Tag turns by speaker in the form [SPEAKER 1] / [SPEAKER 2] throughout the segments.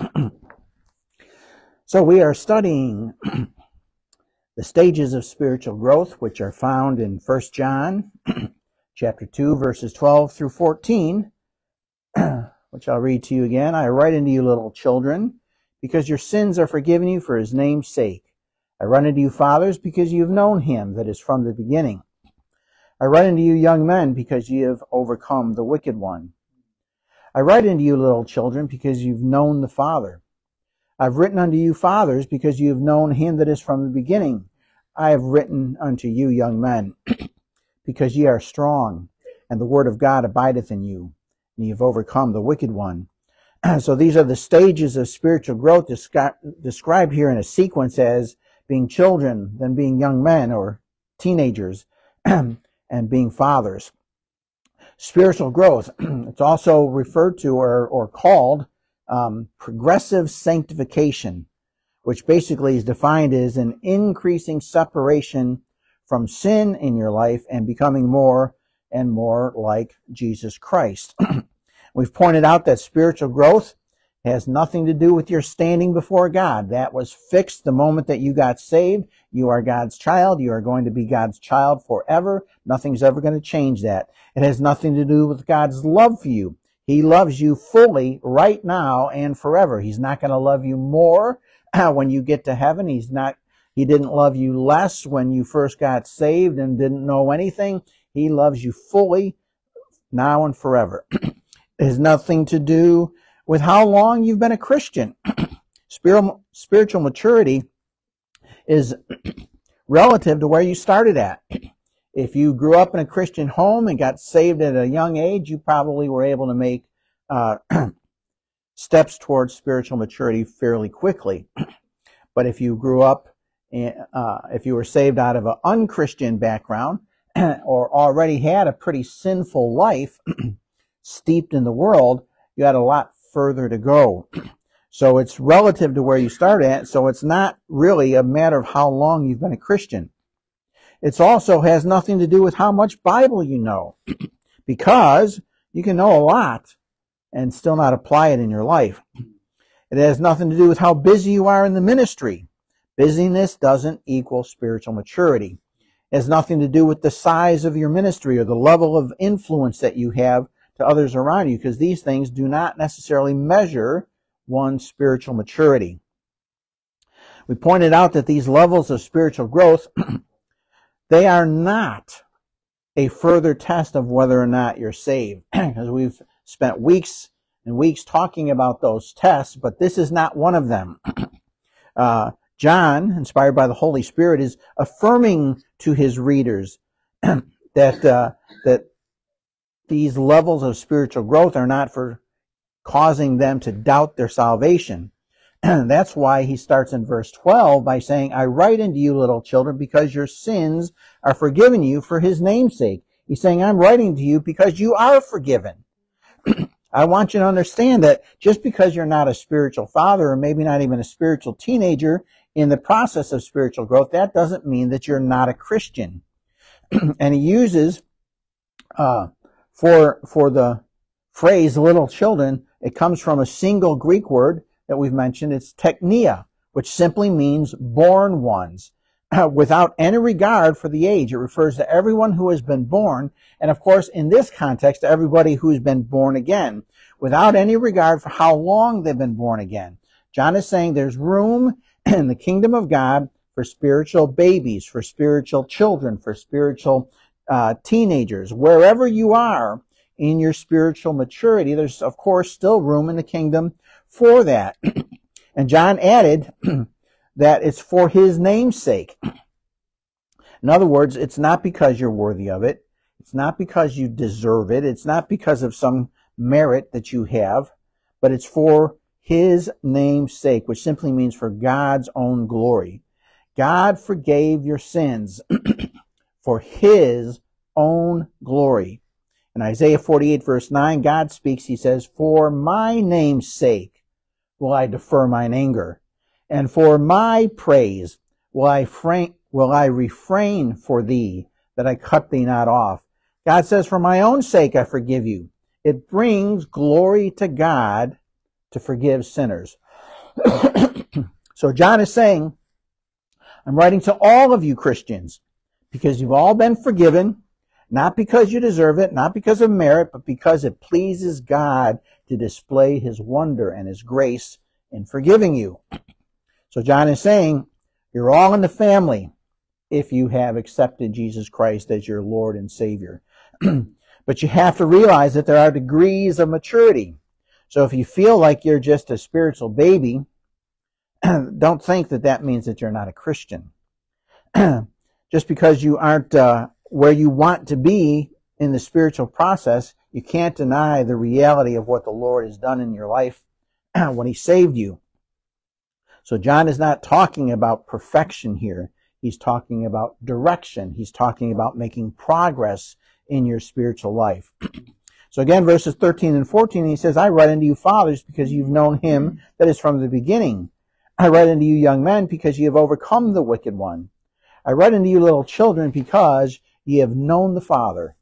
[SPEAKER 1] so we are studying the stages of spiritual growth, which are found in 1 John chapter 2, verses 12 through 14, which I'll read to you again. I write unto you, little children, because your sins are forgiven you for his name's sake. I write unto you, fathers, because you have known him that is from the beginning. I write unto you, young men, because ye have overcome the wicked one. I write unto you, little children, because you've known the Father. I've written unto you, fathers, because you have known him that is from the beginning. I have written unto you, young men, because ye are strong, and the word of God abideth in you, and ye have overcome the wicked one. so these are the stages of spiritual growth descri- described here in a sequence as being children, then being young men or teenagers, and being fathers spiritual growth. it's also referred to or, or called um, progressive sanctification, which basically is defined as an increasing separation from sin in your life and becoming more and more like Jesus Christ. We've pointed out that spiritual growth has nothing to do with your standing before God. That was fixed the moment that you got saved. You are God's child. You are going to be God's child forever. Nothing's ever going to change that. It has nothing to do with God's love for you. He loves you fully right now and forever. He's not going to love you more when you get to heaven. He's not, he didn't love you less when you first got saved and didn't know anything. He loves you fully now and forever. it has nothing to do with how long you've been a Christian. Spiritual maturity is relative to where you started at. If you grew up in a Christian home and got saved at a young age, you probably were able to make uh, steps towards spiritual maturity fairly quickly. But if you grew up, in, uh, if you were saved out of an unchristian background or already had a pretty sinful life steeped in the world, you had a lot further to go. So it's relative to where you start at. So it's not really a matter of how long you've been a Christian. It also has nothing to do with how much Bible you know, because you can know a lot and still not apply it in your life. It has nothing to do with how busy you are in the ministry. Busyness doesn't equal spiritual maturity. It has nothing to do with the size of your ministry or the level of influence that you have to others around you because these things do not necessarily measure one's spiritual maturity. We pointed out that these levels of spiritual growth, they are not a further test of whether or not you're saved because we've spent weeks and weeks talking about those tests, but this is not one of them. uh, John, inspired by the Holy Spirit, is affirming to his readers that uh, that these levels of spiritual growth are not for causing them to doubt their salvation. That's why he starts in verse 12 by saying, I write unto you, little children, because your sins are forgiven you for his name's sake. He's saying, I'm writing to you because you are forgiven. I want you to understand that just because you're not a spiritual father or maybe not even a spiritual teenager in the process of spiritual growth, that doesn't mean that you're not a Christian. and he uses uh, for, for the phrase little children, it comes from a single Greek word that we've mentioned. It's teknia, which simply means born ones. Without any regard for the age, it refers to everyone who has been born, and of course, in this context, everybody who's been born again, without any regard for how long they've been born again. John is saying there's room in the kingdom of God for spiritual babies, for spiritual children, for spiritual uh, teenagers, wherever you are in your spiritual maturity, there's of course still room in the kingdom for that. and John added that it's for his name's sake. In other words, it's not because you're worthy of it. It's not because you deserve it. It's not because of some merit that you have, but it's for his name's sake, which simply means for God's own glory. God forgave your sins for his own glory. In Isaiah 48 verse 9, God speaks, he says, For my name's sake will I defer mine anger, and for my praise will I, will I refrain for thee, that I cut thee not off. God says, For my own sake I forgive you. It brings glory to God to forgive sinners. so John is saying, I'm writing to all of you Christians because you've all been forgiven, not because you deserve it, not because of merit, but because it pleases God to display his wonder and his grace in forgiving you. So John is saying, you're all in the family if you have accepted Jesus Christ as your Lord and Savior. but you have to realize that there are degrees of maturity. So if you feel like you're just a spiritual baby, don't think that that means that you're not a Christian. just because you aren't uh, where you want to be in the spiritual process, you can't deny the reality of what the Lord has done in your life when He saved you. So John is not talking about perfection here. He's talking about direction. He's talking about making progress in your spiritual life. so again, verses 13 and 14, he says, I write unto you fathers because you've known him that is from the beginning. I write unto you young men because you have overcome the wicked one. I write unto you little children because ye have known the Father.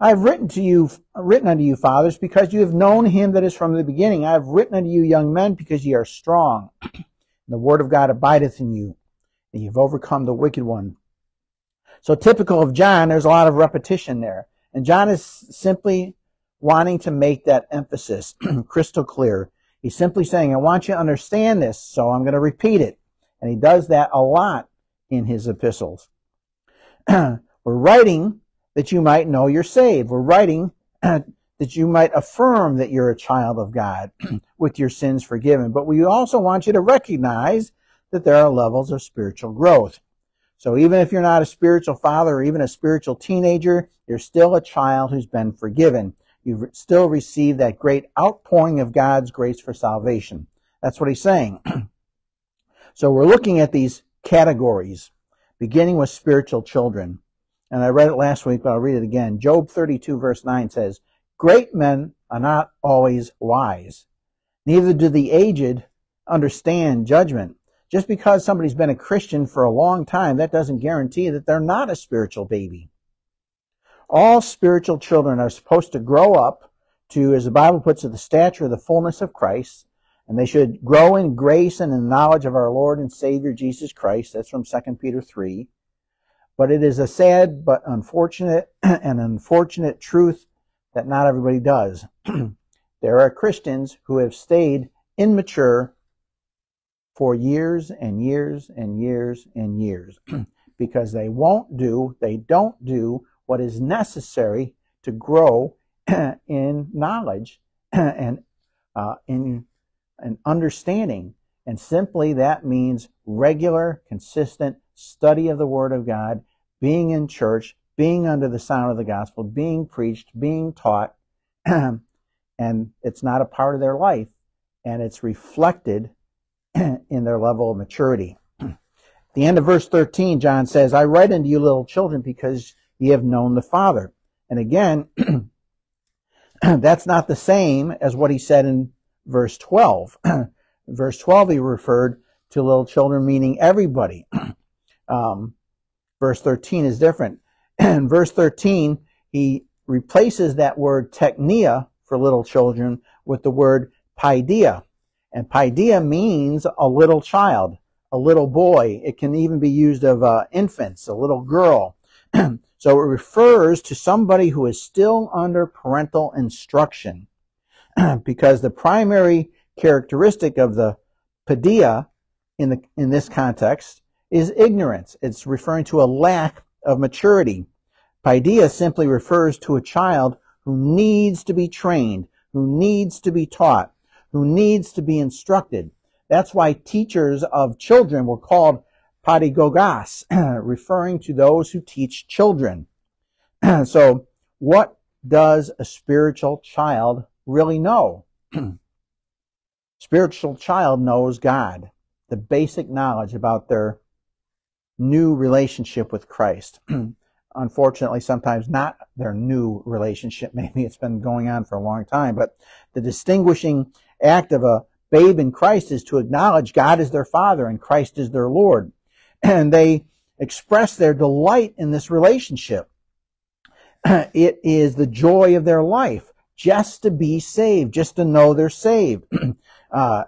[SPEAKER 1] I have written to you, written unto you fathers because you have known him that is from the beginning. I have written unto you young men because ye are strong. and the word of God abideth in you, and you've overcome the wicked one. So typical of John, there's a lot of repetition there. And John is simply wanting to make that emphasis crystal clear. He's simply saying, I want you to understand this, so I'm going to repeat it. And he does that a lot in his epistles. We're writing that you might know you're saved. We're writing that you might affirm that you're a child of God with your sins forgiven. But we also want you to recognize that there are levels of spiritual growth. So even if you're not a spiritual father or even a spiritual teenager, you're still a child who's been forgiven. You've still received that great outpouring of God's grace for salvation. That's what he's saying. so we're looking at these categories, beginning with spiritual children. And I read it last week, but I'll read it again. Job 32 verse 9 says, Great men are not always wise. Neither do the aged understand judgment. Just because somebody's been a Christian for a long time, that doesn't guarantee that they're not a spiritual baby. All spiritual children are supposed to grow up to, as the Bible puts it, the stature of the fullness of Christ, and they should grow in grace and in knowledge of our Lord and Savior Jesus Christ. That's from 2 Peter 3. But it is a sad but unfortunate and unfortunate truth that not everybody does. there are Christians who have stayed immature for years and years and years and years because they won't do, they don't do what is necessary to grow in knowledge and uh, in an understanding. And simply that means regular, consistent study of the Word of God, being in church, being under the sound of the gospel, being preached, being taught, and it's not a part of their life, and it's reflected in their level of maturity. The end of verse 13, John says, I write unto you little children because ye have known the Father. And again, that's not the same as what he said in verse 12. verse 12, he referred to little children, meaning everybody. Um, verse 13 is different. in verse 13, he replaces that word teknia for little children with the word paideia. And paideia means a little child, a little boy. It can even be used of uh, infants, a little girl. so it refers to somebody who is still under parental instruction. because the primary characteristic of the paideia in, the, in this context is ignorance. It's referring to a lack of maturity. Paideia simply refers to a child who needs to be trained, who needs to be taught, who needs to be instructed. That's why teachers of children were called pedagogos, referring to those who teach children. so, what does a spiritual child really know? spiritual child knows God, the basic knowledge about their new relationship with Christ. Unfortunately, sometimes not their new relationship. Maybe it's been going on for a long time, but the distinguishing act of a babe in Christ is to acknowledge God is their Father and Christ is their Lord. And they express their delight in this relationship. It is the joy of their life just to be saved, just to know they're saved. uh,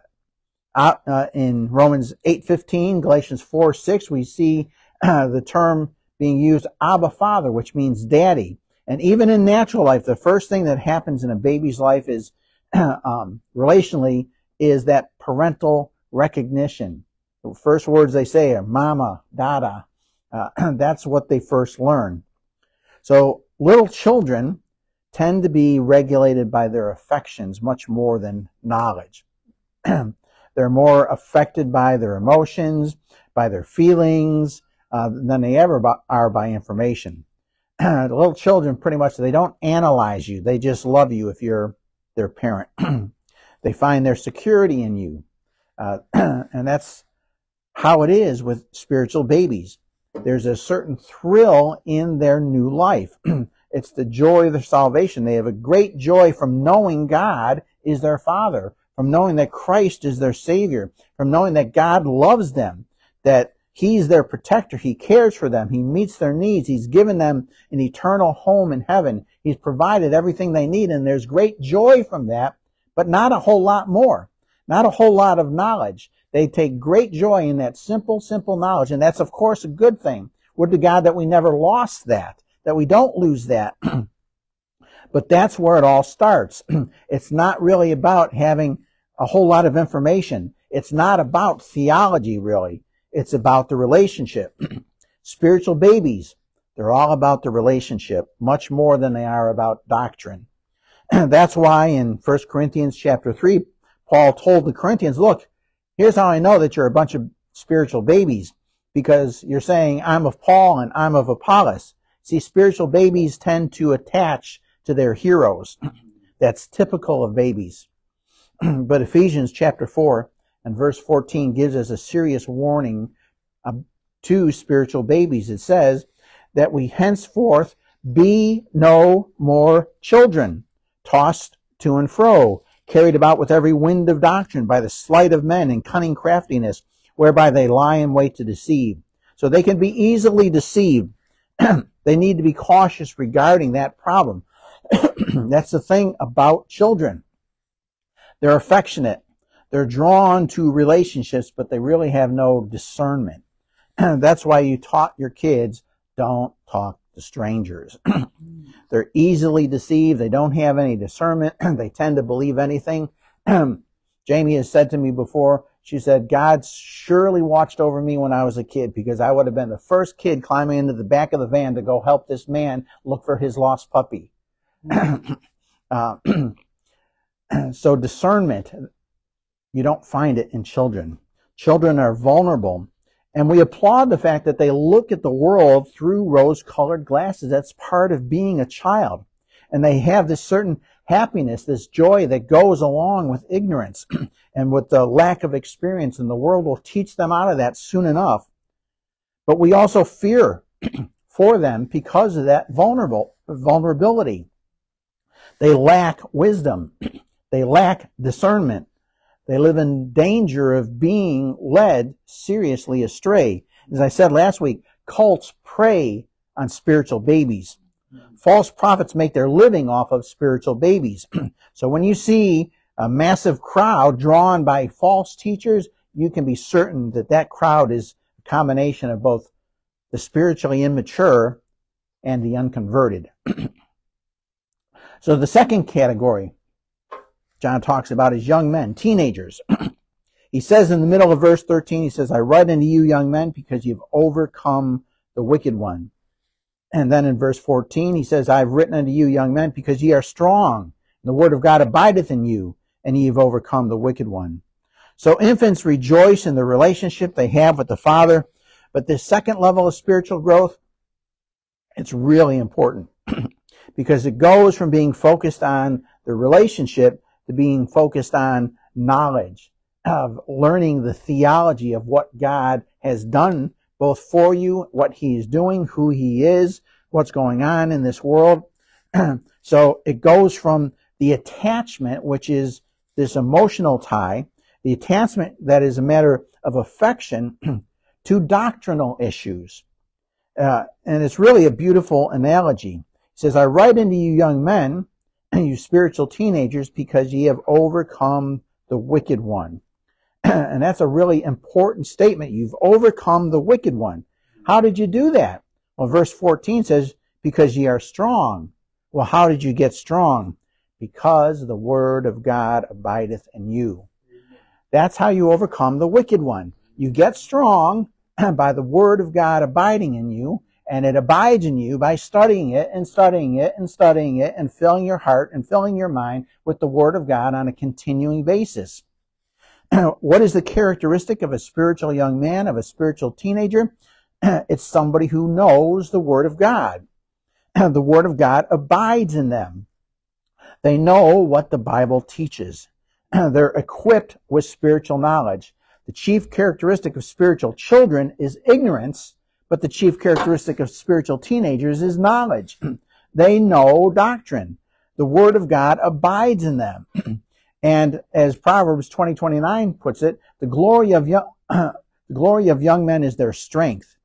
[SPEAKER 1] Uh, in Romans 8:15, Galatians 4:6, we see uh, the term being used Abba Father, which means daddy. And even in natural life, the first thing that happens in a baby's life is um, relationally is that parental recognition. The first words they say are mama, dada. Uh, that's what they first learn. So little children tend to be regulated by their affections much more than knowledge. They're more affected by their emotions, by their feelings, uh, than they ever are by information. little children pretty much, they don't analyze you. They just love you if you're their parent. they find their security in you. Uh, and that's how it is with spiritual babies. There's a certain thrill in their new life. It's the joy of their salvation. They have a great joy from knowing God is their Father, from knowing that Christ is their Savior, from knowing that God loves them, that He's their protector. He cares for them. He meets their needs. He's given them an eternal home in heaven. He's provided everything they need, and there's great joy from that, but not a whole lot more. Not a whole lot of knowledge. They take great joy in that simple, simple knowledge, and that's of course a good thing. Would to God that we never lost that, that we don't lose that. but that's where it all starts. it's not really about having a whole lot of information. It's not about theology, really. It's about the relationship. Spiritual babies, they're all about the relationship, much more than they are about doctrine. That's why in 1 Corinthians chapter 3, Paul told the Corinthians, look, here's how I know that you're a bunch of spiritual babies, because you're saying, I'm of Paul and I'm of Apollos. See, spiritual babies tend to attach to their heroes. That's typical of babies. but Ephesians chapter 4 and verse 14 gives us a serious warning uh, to spiritual babies. It says that we henceforth be no more children, tossed to and fro, carried about with every wind of doctrine by the sleight of men and cunning craftiness, whereby they lie in wait to deceive. So they can be easily deceived. they need to be cautious regarding that problem. That's the thing about children. They're affectionate. They're drawn to relationships, but they really have no discernment. That's why you taught your kids don't talk to strangers. They're easily deceived. They don't have any discernment. they tend to believe anything. Jamie has said to me before, she said, God surely watched over me when I was a kid because I would have been the first kid climbing into the back of the van to go help this man look for his lost puppy. uh, so discernment, you don't find it in children. Children are vulnerable. And we applaud the fact that they look at the world through rose colored glasses. That's part of being a child. And they have this certain happiness, this joy that goes along with ignorance and with the lack of experience. And the world will teach them out of that soon enough. But we also fear for them because of that vulnerable vulnerability. They lack wisdom. They lack discernment. They live in danger of being led seriously astray. As I said last week, cults prey on spiritual babies. Mm-hmm. False prophets make their living off of spiritual babies. so when you see a massive crowd drawn by false teachers, you can be certain that that crowd is a combination of both the spiritually immature and the unconverted. so the second category John talks about is young men, teenagers. he says in the middle of verse 13, he says, I write unto you, young men, because you've overcome the wicked one. And then in verse 14, he says, I've written unto you, young men, because ye are strong. And the word of God abideth in you, and ye have overcome the wicked one. So infants rejoice in the relationship they have with the Father. But this second level of spiritual growth, it's really important because it goes from being focused on the relationship to being focused on knowledge, of learning the theology of what God has done both for you, what He is doing, who He is, what's going on in this world. so it goes from the attachment, which is this emotional tie, the attachment that is a matter of affection, to doctrinal issues. Uh, and it's really a beautiful analogy. He says, I write unto you young men and you spiritual teenagers, because ye have overcome the wicked one. and that's a really important statement. You've overcome the wicked one. How did you do that? Well, verse 14 says, because ye are strong. Well, how did you get strong? Because the word of God abideth in you. That's how you overcome the wicked one. You get strong by the word of God abiding in you, and it abides in you by studying it and studying it and studying it and filling your heart and filling your mind with the word of God on a continuing basis. what is the characteristic of a spiritual young man, of a spiritual teenager? it's somebody who knows the word of God. the word of God abides in them. They know what the Bible teaches. They're equipped with spiritual knowledge. The chief characteristic of spiritual children is ignorance, but the chief characteristic of spiritual teenagers is knowledge. they know doctrine. The word of God abides in them. and as Proverbs 20:29 puts it, the glory of young, the glory of young men is their strength.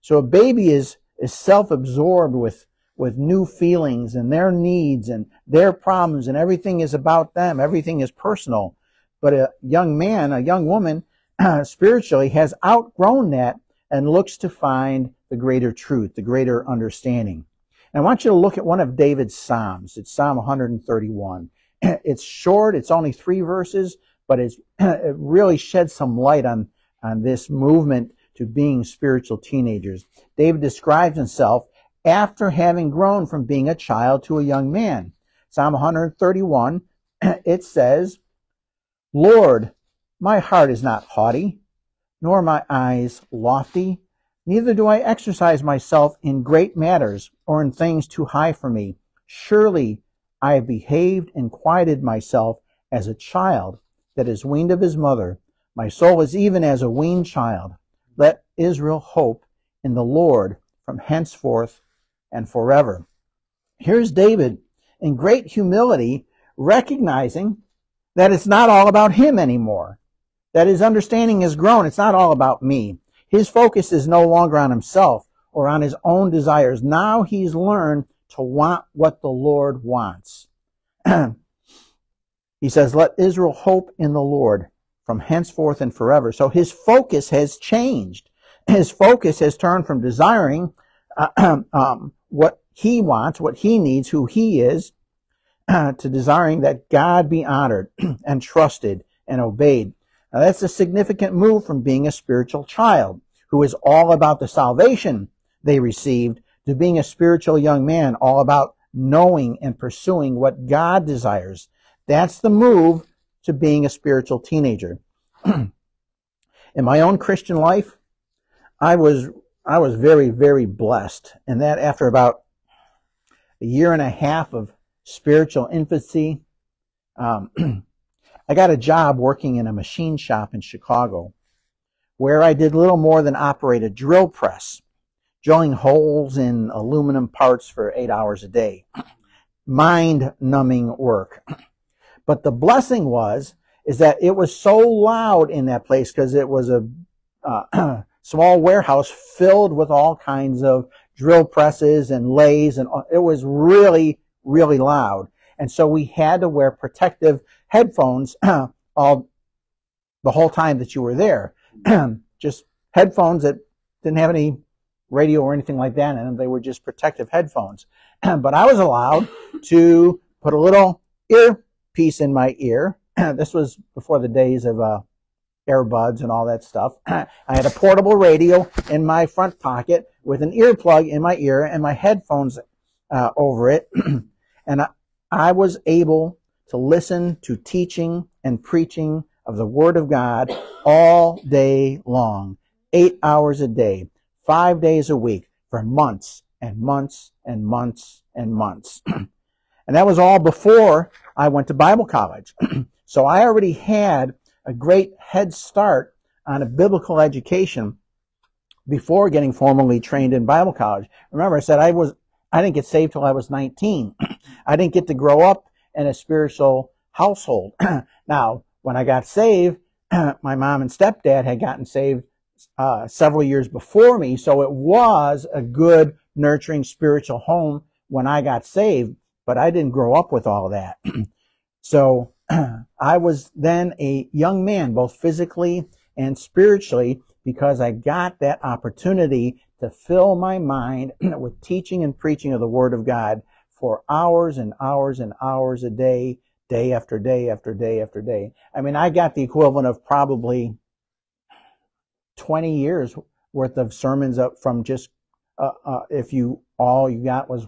[SPEAKER 1] So a baby is is self-absorbed with with new feelings and their needs and their problems and everything is about them. Everything is personal. But a young man, a young woman spiritually has outgrown that and looks to find the greater truth, the greater understanding. And I want you to look at one of David's Psalms. It's Psalm 131. It's short, it's only three verses, but it really sheds some light on, on this movement to being spiritual teenagers. David describes himself after having grown from being a child to a young man. Psalm 131, it says, Lord, my heart is not haughty, nor my eyes lofty. Neither do I exercise myself in great matters or in things too high for me. Surely I have behaved and quieted myself as a child that is weaned of his mother. My soul is even as a weaned child. Let Israel hope in the Lord from henceforth and forever. Here's David in great humility recognizing that it's not all about him anymore that his understanding has grown. It's not all about me. His focus is no longer on himself or on his own desires. Now he's learned to want what the Lord wants. he says, let Israel hope in the Lord from henceforth and forever. So his focus has changed. His focus has turned from desiring um, what he wants, what he needs, who he is, to desiring that God be honored and trusted and obeyed. Now that's a significant move from being a spiritual child who is all about the salvation they received to being a spiritual young man all about knowing and pursuing what God desires. That's the move to being a spiritual teenager. In my own Christian life, I was I was very very blessed, and that after about a year and a half of spiritual infancy, um, I got a job working in a machine shop in Chicago where I did little more than operate a drill press, drilling holes in aluminum parts for eight hours a day. Mind numbing work. But the blessing was, is that it was so loud in that place because it was a uh, small warehouse filled with all kinds of drill presses and lathes and it was really, really loud. And so we had to wear protective headphones all the whole time that you were there. just headphones that didn't have any radio or anything like that and. They were just protective headphones. but I was allowed to put a little earpiece in my ear. this was before the days of uh, earbuds and all that stuff. I had a portable radio in my front pocket with an earplug in my ear and my headphones uh, over it. and I, I was able to listen to teaching and preaching of the Word of God all day long, eight hours a day, five days a week, for months and months and months and months. and that was all before I went to Bible college. so I already had a great head start on a biblical education before getting formally trained in Bible college. Remember, I said I was I didn't get saved till I was 19. I didn't get to grow up in a spiritual household. now, when I got saved, my mom and stepdad had gotten saved uh, several years before me, so it was a good, nurturing spiritual home when I got saved, but I didn't grow up with all that. so I was then a young man, both physically and spiritually, because I got that opportunity to fill my mind with teaching and preaching of the Word of God for hours and hours and hours a day, day after day after day after day. I mean, I got the equivalent of probably 20 years worth of sermons up from just, uh, uh, if you, all you got was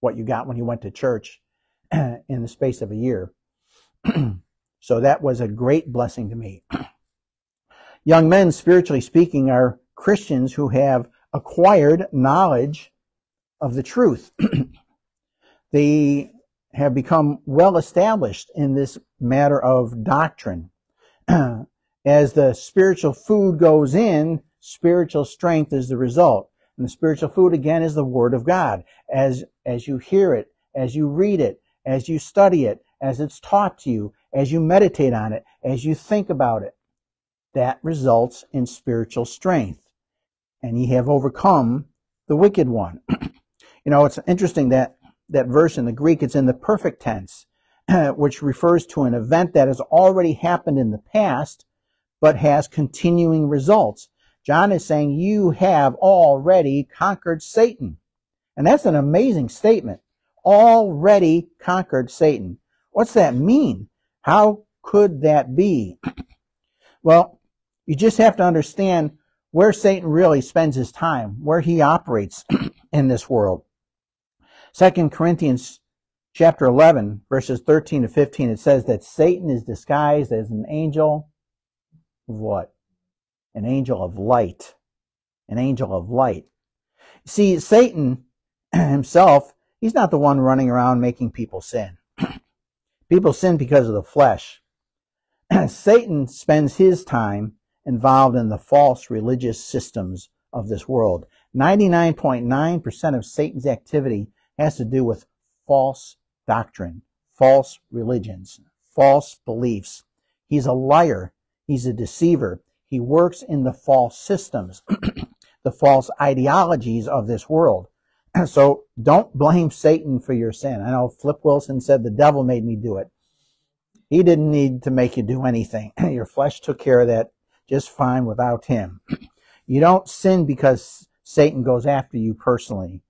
[SPEAKER 1] what you got when you went to church in the space of a year. so that was a great blessing to me. Young men, spiritually speaking, are Christians who have acquired knowledge of the truth. they have become well established in this matter of doctrine. As the spiritual food goes in, spiritual strength is the result. And the spiritual food again is the Word of God. As, as you hear it, as you read it, as you study it, as it's taught to you, as you meditate on it, as you think about it, that results in spiritual strength. And ye have overcome the wicked one. you know, it's interesting that that verse in the Greek, it's in the perfect tense, which refers to an event that has already happened in the past, but has continuing results. John is saying, you have already conquered Satan. And that's an amazing statement. Already conquered Satan. What's that mean? How could that be? well, you just have to understand where Satan really spends his time, where he operates in this world. Second Corinthians chapter 11, verses 13 to 15, it says that Satan is disguised as an angel of what? An angel of light. An angel of light. See, Satan himself, he's not the one running around making people sin. People sin because of the flesh. Satan spends his time involved in the false religious systems of this world. 99.9% of Satan's activity has to do with false doctrine, false religions, false beliefs. He's a liar. He's a deceiver. He works in the false systems, the false ideologies of this world. So don't blame Satan for your sin. I know Flip Wilson said the devil made me do it. He didn't need to make you do anything. Your flesh took care of that just fine without him. You don't sin because Satan goes after you personally.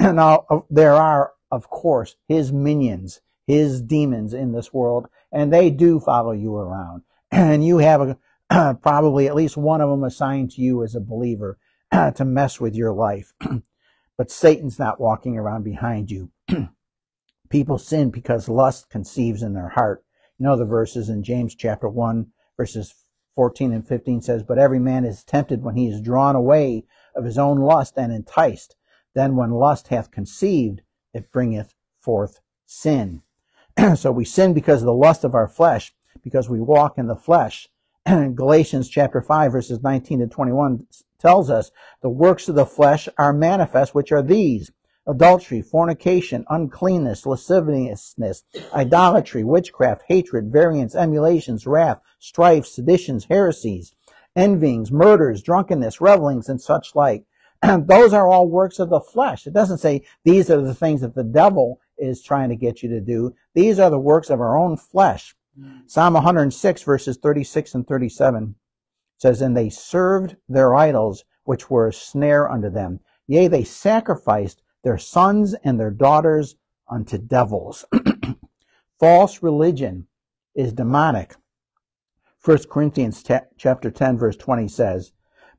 [SPEAKER 1] Now, there are, of course, his minions, his demons in this world, and they do follow you around. And you have a, probably at least one of them assigned to you as a believer to mess with your life. But Satan's not walking around behind you. People sin because lust conceives in their heart. You know the verses in James chapter 1, verses 14 and 15 says, But every man is tempted when he is drawn away of his own lust and enticed. Then when lust hath conceived, it bringeth forth sin. so we sin because of the lust of our flesh, because we walk in the flesh. Galatians chapter 5 verses 19 to 21 tells us the works of the flesh are manifest, which are these adultery, fornication, uncleanness, lasciviousness, idolatry, witchcraft, hatred, variance, emulations, wrath, strife, seditions, heresies, envyings, murders, drunkenness, revelings, and such like those are all works of the flesh. It doesn't say these are the things that the devil is trying to get you to do. These are the works of our own flesh. Mm. Psalm 106 verses 36 and 37 says, And they served their idols, which were a snare unto them. Yea, they sacrificed their sons and their daughters unto devils. False religion is demonic. 1 Corinthians t- chapter 10 verse 20 says,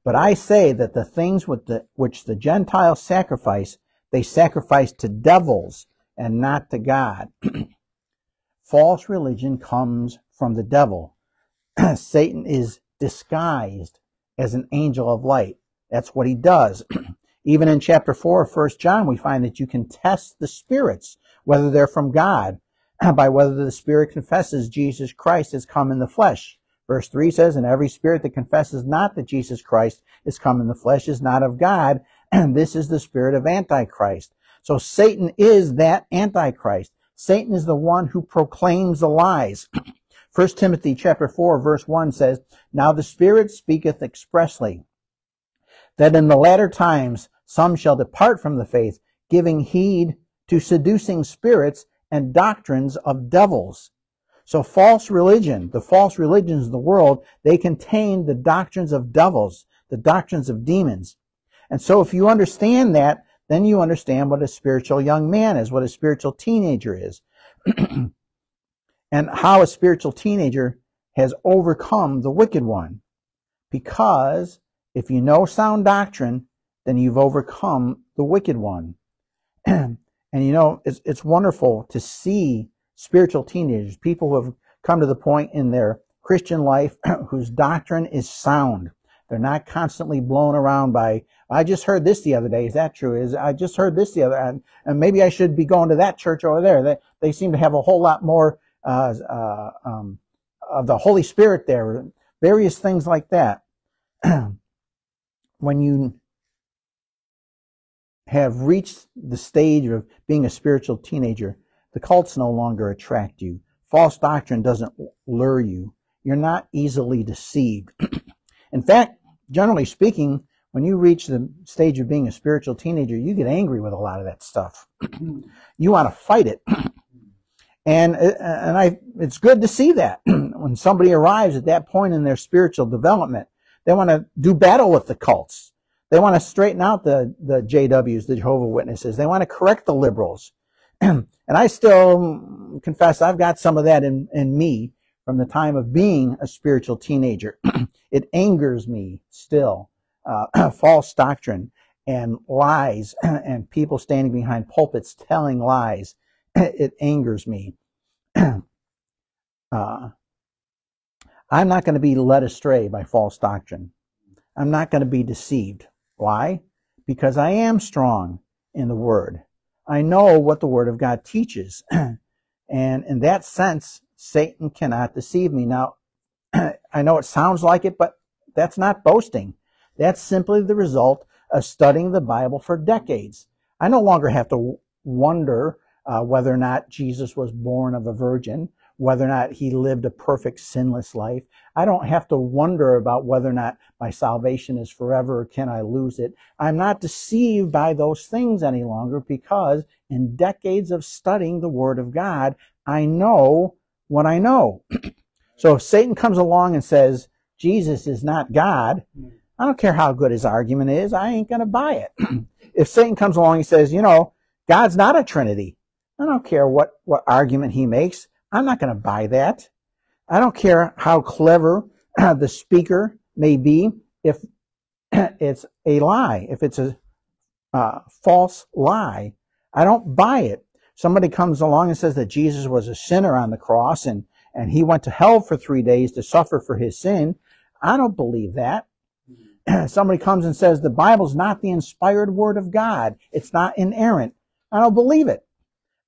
[SPEAKER 1] but I say that the things with the, which the Gentiles sacrifice, they sacrifice to devils and not to God. False religion comes from the devil. Satan is disguised as an angel of light. That's what he does. Even in chapter 4 of 1 John, we find that you can test the spirits, whether they're from God, by whether the spirit confesses Jesus Christ has come in the flesh. Verse 3 says, And every spirit that confesses not that Jesus Christ is come in the flesh is not of God, and this is the spirit of Antichrist. So Satan is that Antichrist. Satan is the one who proclaims the lies. 1 Timothy chapter 4 verse 1 says, Now the Spirit speaketh expressly, that in the latter times some shall depart from the faith, giving heed to seducing spirits and doctrines of devils So false religion, the false religions of the world, they contain the doctrines of devils, the doctrines of demons. And so if you understand that, then you understand what a spiritual young man is, what a spiritual teenager is, and how a spiritual teenager has overcome the wicked one. Because if you know sound doctrine, then you've overcome the wicked one. and you know, it's, it's wonderful to see spiritual teenagers, people who have come to the point in their Christian life whose doctrine is sound. They're not constantly blown around by, I just heard this the other day. Is that true? Is I just heard this the other, and, and maybe I should be going to that church over there. They, they seem to have a whole lot more, uh, uh, um, of the Holy Spirit there, various things like that. when you have reached the stage of being a spiritual teenager, the cults no longer attract you. False doctrine doesn't lure you. You're not easily deceived. In fact, generally speaking, when you reach the stage of being a spiritual teenager, you get angry with a lot of that stuff. you want to fight it. And uh, and I it's good to see that when somebody arrives at that point in their spiritual development, they want to do battle with the cults. They want to straighten out the the JWs, the Jehovah Witnesses. They want to correct the liberals. and I still confess I've got some of that in, in me from the time of being a spiritual teenager. it angers me still. Uh, false doctrine and lies and people standing behind pulpits telling lies. it angers me. uh, I'm not going to be led astray by false doctrine. I'm not going to be deceived. Why? Because I am strong in the Word. I know what the Word of God teaches. and in that sense, Satan cannot deceive me. Now, I know it sounds like it, but that's not boasting. That's simply the result of studying the Bible for decades. I no longer have to wonder uh, whether or not Jesus was born of a virgin whether or not he lived a perfect sinless life. I don't have to wonder about whether or not my salvation is forever or can I lose it. I'm not deceived by those things any longer because in decades of studying the Word of God, I know what I know. so if Satan comes along and says, Jesus is not God, I don't care how good his argument is, I ain't going to buy it. if Satan comes along and says, you know, God's not a Trinity, I don't care what, what argument he makes. I'm not going to buy that. I don't care how clever the speaker may be if it's a lie, if it's a uh, false lie. I don't buy it. Somebody comes along and says that Jesus was a sinner on the cross and, and he went to hell for three days to suffer for his sin. I don't believe that. Somebody comes and says the Bible's not the inspired word of God. It's not inerrant. I don't believe it.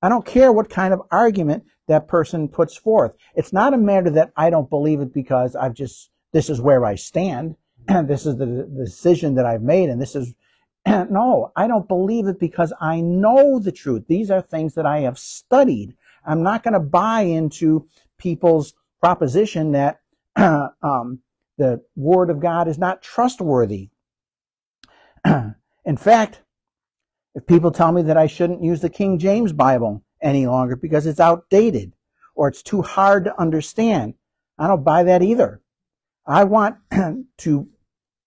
[SPEAKER 1] I don't care what kind of argument that person puts forth. It's not a matter that I don't believe it because I've just, this is where I stand, and this is the, decision that I've made, and this is, no, I don't believe it because I know the truth. These are things that I have studied. I'm not going to buy into people's proposition that um, the Word of God is not trustworthy. In fact, if people tell me that I shouldn't use the King James Bible any longer because it's outdated or it's too hard to understand, I don't buy that either. I want to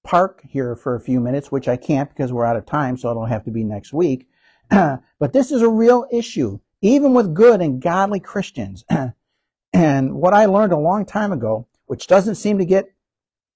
[SPEAKER 1] park here for a few minutes, which I can't because we're out of time, so it'll have to be next week. but this is a real issue, even with good and godly Christians. and what I learned a long time ago, which doesn't seem to get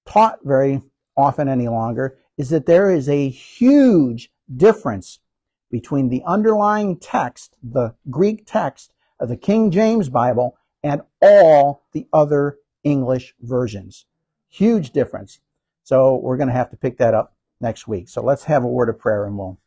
[SPEAKER 1] taught very often any longer, is that there is a huge difference between the underlying text, the Greek text of the King James Bible, and all the other English versions. Huge difference. So we're going to have to pick that up next week. So let's have a word of prayer and we'll